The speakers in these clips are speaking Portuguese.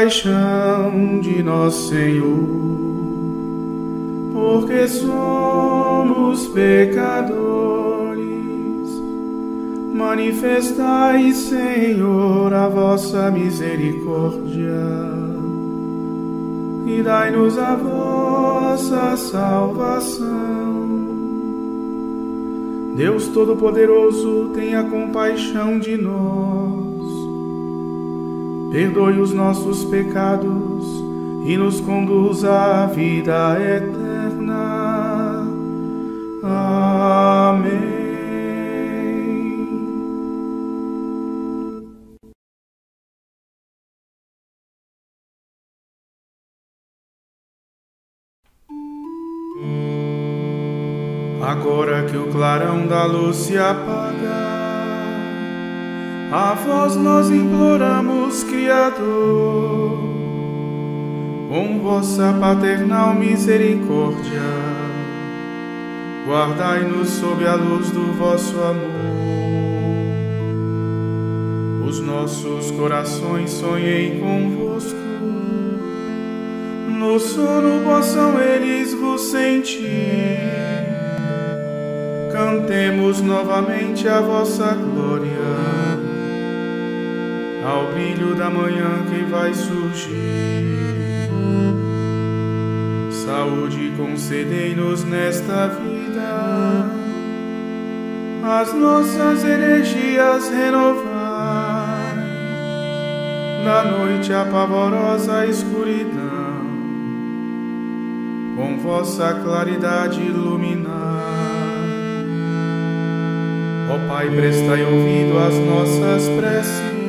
Compaixão de nosso Senhor, porque somos pecadores. Manifestai, Senhor, a vossa misericórdia e dai-nos a vossa salvação. Deus Todo-Poderoso, tenha compaixão de nós perdoe os nossos pecados e nos conduza à vida eterna. Amém. Agora que o clarão da luz se apaga, a vós nós imploramos, Criador, com vossa paternal misericórdia, guardai-nos sob a luz do vosso amor. Os nossos corações sonhem convosco, no sono possam eles vos sentir. Cantemos novamente a vossa glória ao brilho da manhã que vai surgir. Saúde concedei-nos nesta vida, as nossas energias renovar, na noite a pavorosa escuridão, com vossa claridade iluminar. Ó Pai, prestai ouvido às nossas preces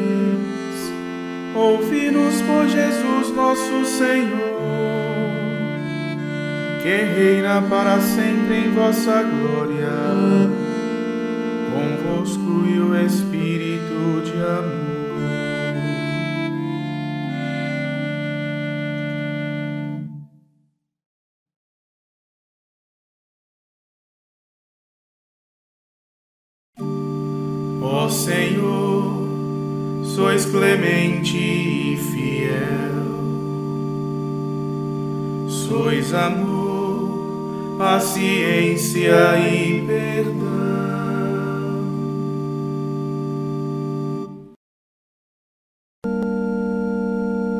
Ouvi-nos por Jesus nosso Senhor, que reina para sempre em vossa glória, convosco e o Espírito de amor. Senhor, sois clemente e fiel, sois amor, paciência e perdão.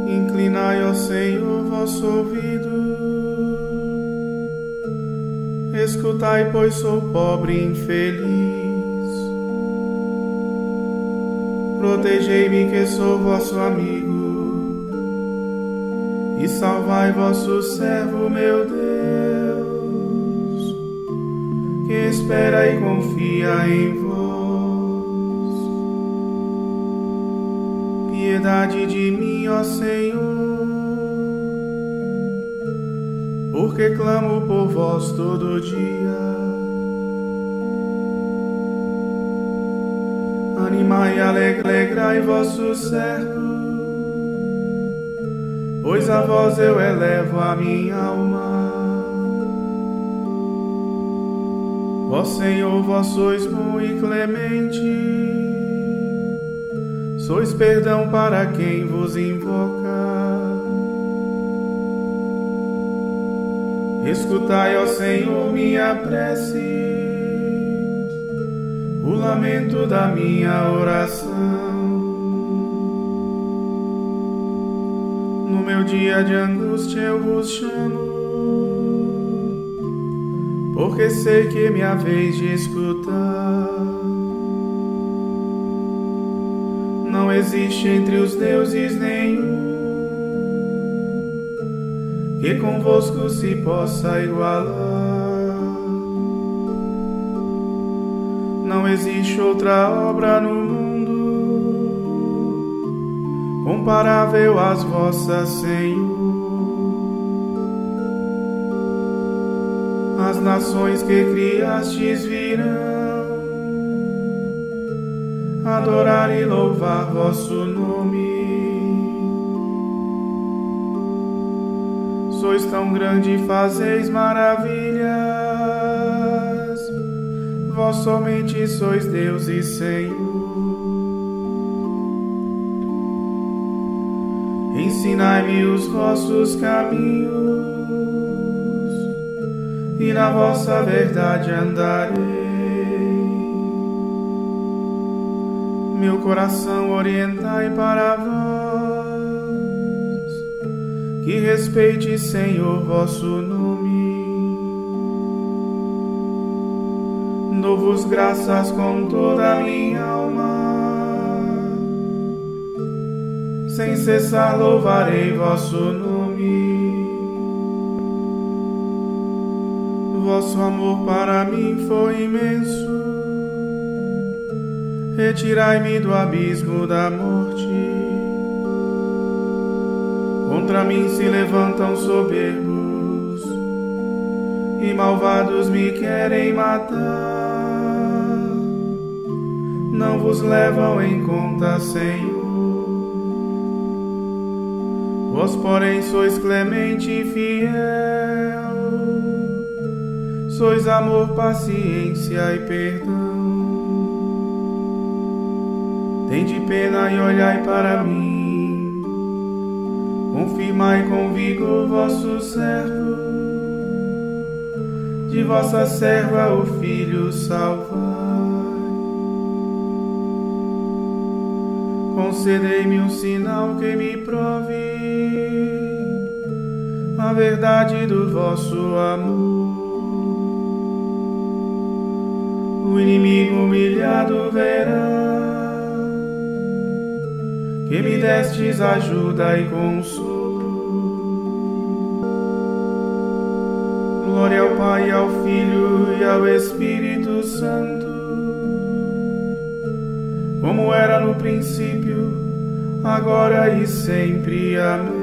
Inclinai, ó Senhor, vosso ouvido, escutai, pois sou pobre e infeliz. Protegei-me que sou vosso amigo, e salvai vosso servo, meu Deus, que espera e confia em vós. Piedade de mim, ó Senhor, porque clamo por vós todo dia. Animai e alegrai vosso servo, pois a vós eu elevo a minha alma. Ó Senhor, vós sois bom e clemente, sois perdão para quem vos invoca. Escutai, ó Senhor, minha prece o lamento da minha oração. No meu dia de angústia eu vos chamo, porque sei que minha vez de escutar. Não existe entre os deuses nenhum que convosco se possa igualar. Não existe outra obra no mundo comparável às vossas, Senhor. As nações que criastes virão adorar e louvar vosso nome. Sois tão grande fazeis maravilhas, vós somente sois Deus e Senhor. Ensinai-me os vossos caminhos, e na vossa verdade andarei. Meu coração orientai para vós, que respeite, Senhor, vosso nome. Dou-vos graças com toda a minha alma sem cessar louvarei vosso nome. Vosso amor para mim foi imenso. Retirai-me do abismo da morte. Contra mim se levantam soberbos e malvados me querem matar. Não vos levam em conta, Senhor. Vós, porém, sois clemente e fiel, sois amor, paciência e perdão. Tende pena e olhai para mim, confirmai com vigor vosso servo, de vossa serva o filho salvai. Concedei-me um sinal que me prove a verdade do vosso amor. O inimigo humilhado verá que me destes ajuda e consolo. Glória ao Pai, ao Filho e ao Espírito Santo, como era no princípio, agora e sempre. Amém.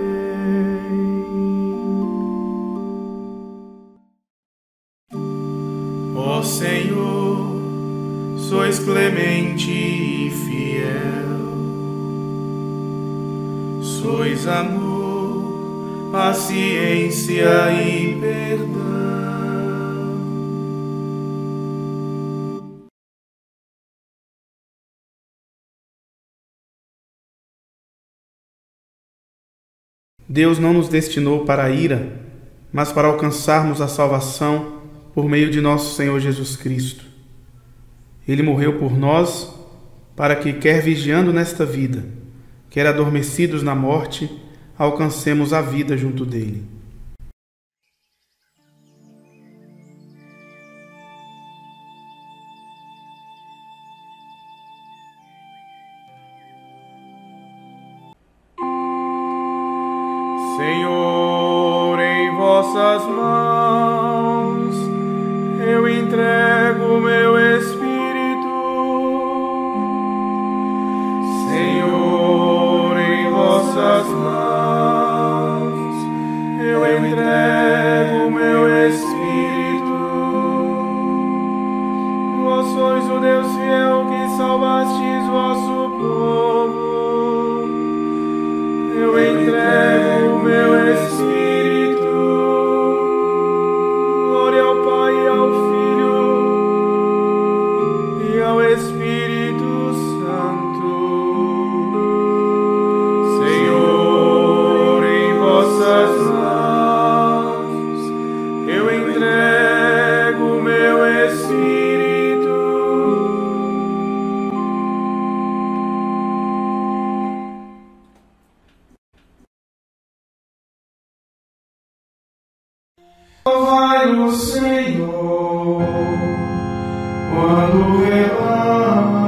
Ó Senhor, sois clemente e fiel, sois amor, paciência e perdão. Deus não nos destinou para a ira, mas para alcançarmos a salvação por meio de nosso Senhor Jesus Cristo. Ele morreu por nós para que, quer vigiando nesta vida, quer adormecidos na morte, alcancemos a vida junto dele. Louvai o Senhor quando velamos,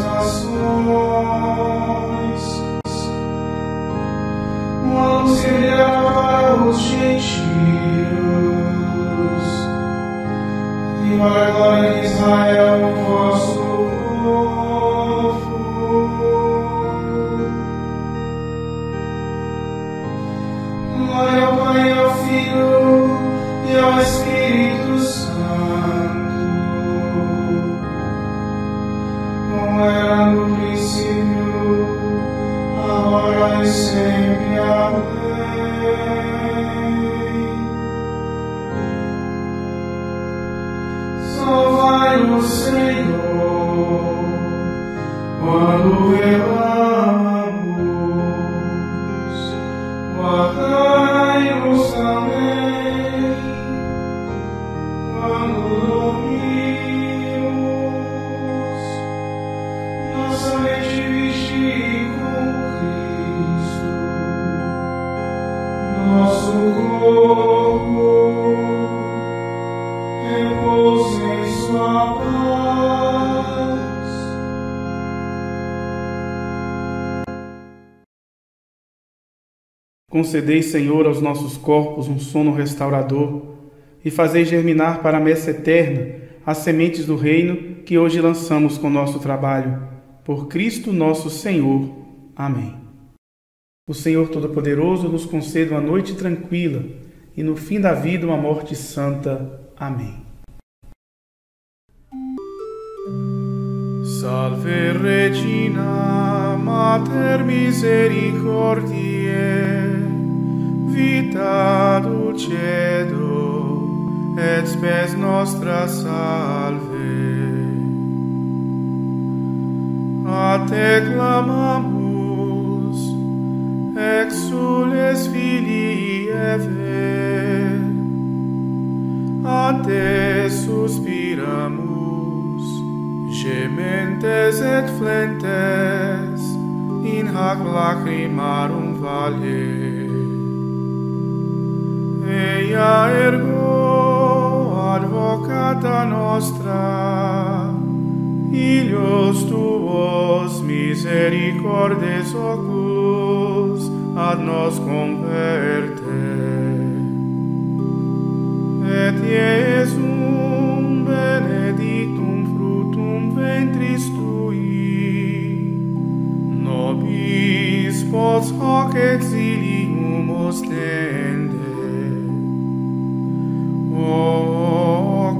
nações, que brilhava para os gentios, e para a glória de Israel, vosso Glória ao Pai, ao Filho e ao Espírito Concedei, Senhor, aos nossos corpos um sono restaurador e fazei germinar para a messe eterna as sementes do reino que hoje lançamos com nosso trabalho. Por Cristo nosso Senhor. Amém. O Senhor Todo-Poderoso nos conceda uma noite tranquila e no fim da vida uma morte santa. Amém. Salve Regina, Mater misericordiae, vita dulcedo et spes nostra salve a te clamamus exules filii eve a te suspiramus gementes et flentes in hac lacrimarum valle. Maria ergo advocata nostra Ilios tuos misericordes oculus ad nos converte. Et Iesum benedictum fructum ventris tui nobis post hoc exilium ostende o